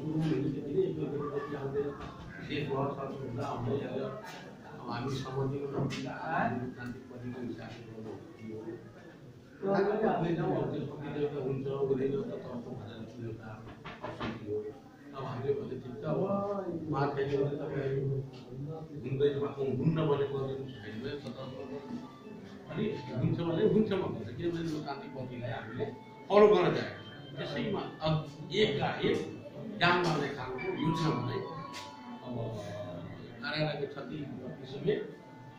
सुरुदेखि एकअर्काप्रति आउँदै विशेष घर हुँदा हुँदै गएर हामी सम्बन्धीको शान्ति परिको हिसाबले गर्नु हामीले जाउँ अब त्यसको प्रतियोगिता हुन्छ हुँदैन त अब हामीले भने ठिक त भने तपाईँ हुँदैन भएको हुन्न भनेको छैन तर अनि हुन्छ भने हुन्छ भन्नुहुन्छ किनभने शान्ति हामीले फलो गर्न चाहेको त्यसैमा एक एक मार्ने खालको योजना बनाइ अब आराको क्षति विषयमै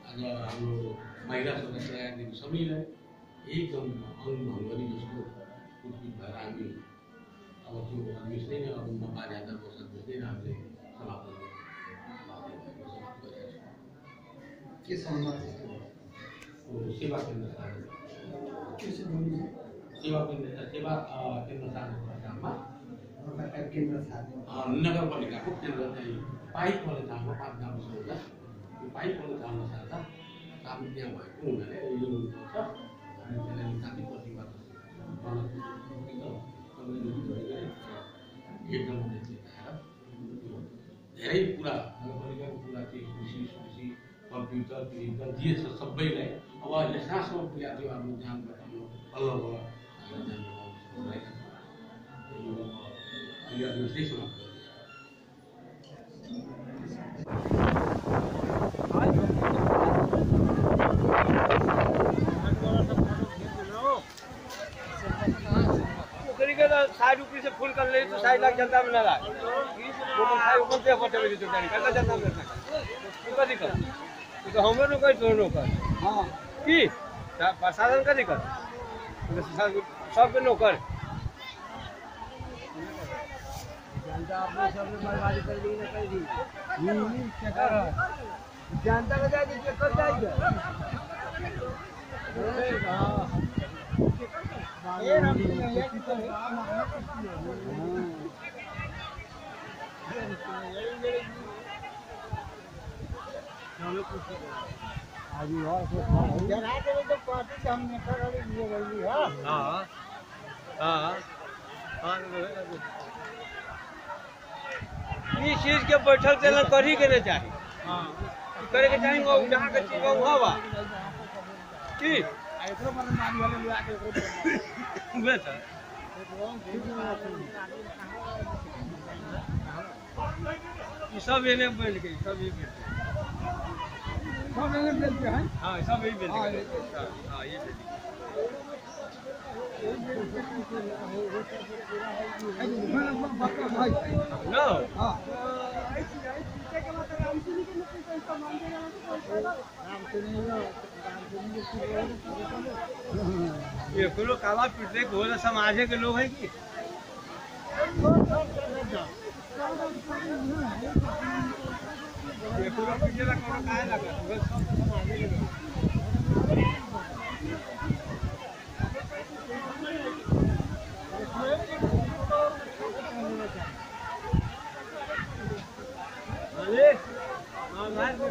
आज हाम्रो महिला सदस्य दिदी सबैलाई एकदम अनुभव गरी जस्तो कुटपिट भएर हामी अब त्यो उयसले नै अब पाँच हजार वर्ष जस्तै हामीले समाप्त के सेवा केन्द्र सेवा केन्द्र सेवा केन्द्र सार्ने काममा केन्द्र साथी नगरपालिकाको केन्द्र चाहिँ पाइप वाला ठाउँमा पाँच गाउँ ठाउँमा सार्दा काम त्यहाँ भएको हुनाले यो छ अनि त्यसलाई एकदम धेरै कुरा नगरपालिकाको कुरा चाहिँ कृषि कम्प्युटर प्रिन्टर जे छ सबैलाई अब अहिले सासमा पुगेको थियो हाम्रो यो भयो गर्छु। पोखरी के? तो साइड ऊपर से फुल कर ले तो साइड लाख जनता में ना लाग वो तो साइड ऊपर से पटे बजे तो गाड़ी करना जनता में तू का दिक्कत? तू तो हमरो नो कर तोरो कर हाँ की प्रशासन का दिक्कत सब सब के नो कर जनता अपने सब में बर्बादी कर दी ना कर दी हम्म, क्या कर रहा है? जनता को जाएगी क्या कर जाएगा ये राम जी ने ये कितना अभी और जरा के तो पार्टी हम नेता वाली ये गई है हाँ हाँ चीज़ के बैठक चलन कर ही के ना हाँ करे के चाहिए वो जहाँ के चीज़ वो हवा की? बेटा ये सब एने बैठ गई सब ये बैठ सब जगह मिलते हैं? हाँ सब यही बैठ हाँ, ये- हाँ हाँ ये बैठ गई ये कुलो काला पीटने को होला समाजे के लोग है कि? ये कुलो पीटे ला कोनो काहे लगा? वो सब समाजे के लोग अरे हाँ मार देखे कि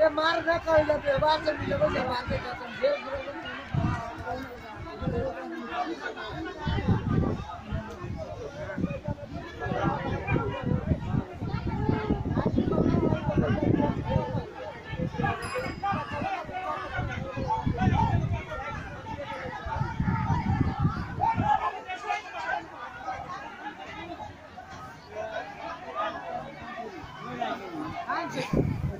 ये मार ना कर ले व्यवहार से मिले बस मार के कसम जेल गिरे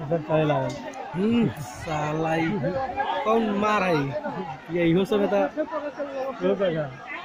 इधर काय लागल हम्म साला ई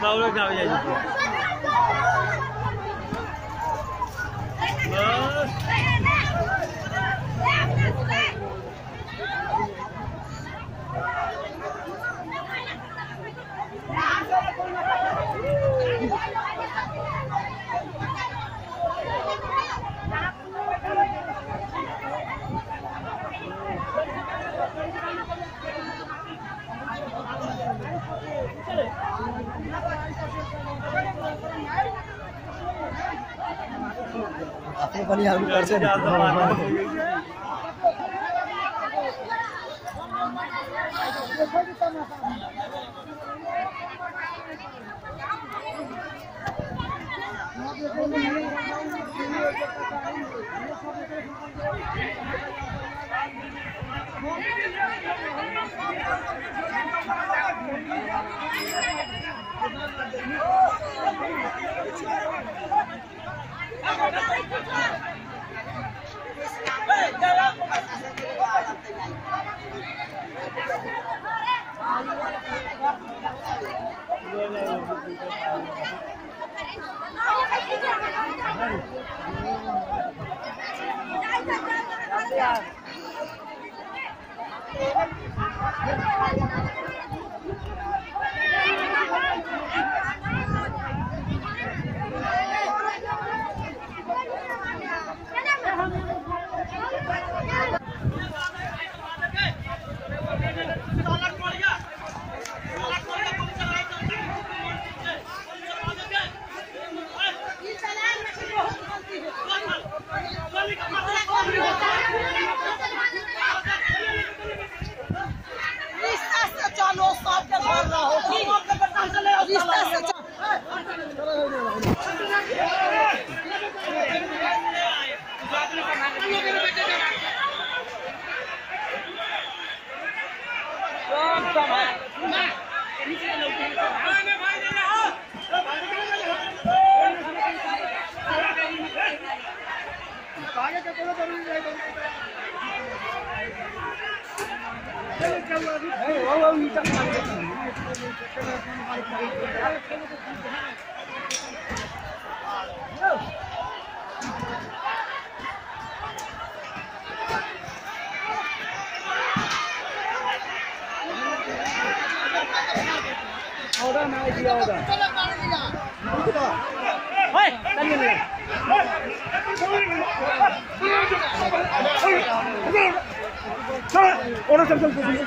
सब लोग जाओ जाइए। बस। रिश्ता 오늘 점점 보세요.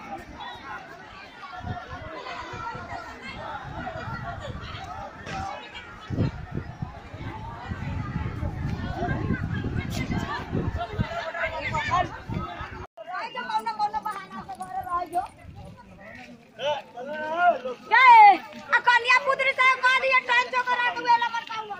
दू कन्या पुत्री से कह दिया टाइम से करा के वेला मन का हुआ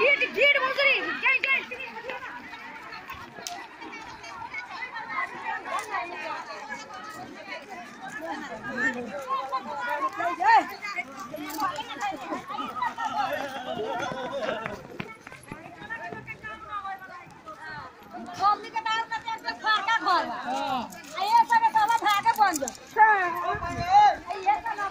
गीट गीट मुसरी जय जय हमनी के दाल का तेल से फाका घर हाँ ये सब सब भागे बन जा ये सब ना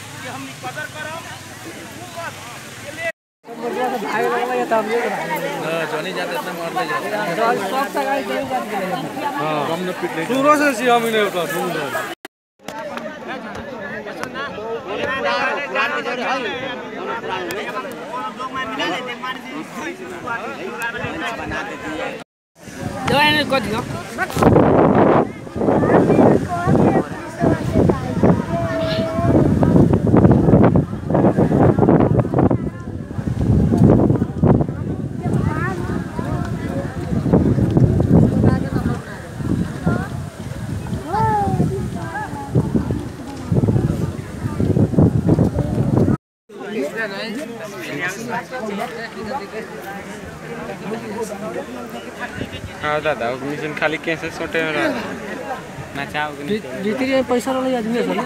मत देले बा जनी जाते इतना मार ले जाते है हम न पिट ले शुरू से सी हम नहीं होता सुन लो जवान को दियो दादा मिशन खाली कैसे सोटे में रहा भीतरी पैसा वाला आदमी है ना।